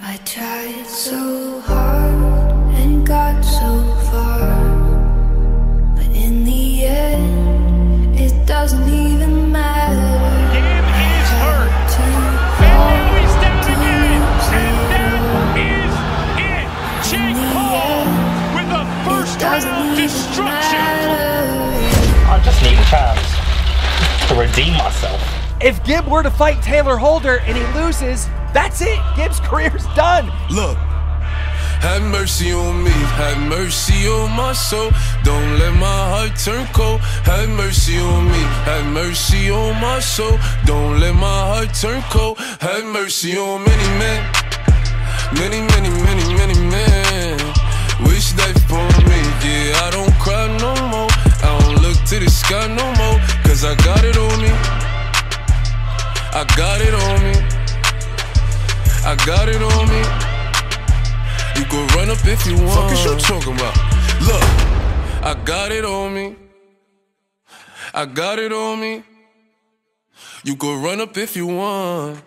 I tried so hard and got so far, but in the end, it doesn't even matter. Gabe is hurt. And fall now he's down again. And it that all. is it. With a first round destruction. I just need a chance to redeem myself. If Gib were to fight Tayler Holder and he loses, that's it. Gib's career's done. Look, have mercy on me, have mercy on my soul. Don't let my heart turn cold. Have mercy on me, have mercy on my soul. Don't let my heart turn cold. Have mercy on many men, many, many, many, many men. Wish they for me, yeah. I don't cry no more. I don't look to the sky no I got it on me. I got it on me. You can run up if you want. Fuck is you talking about? Look, I got it on me. I got it on me. You can run up if you want.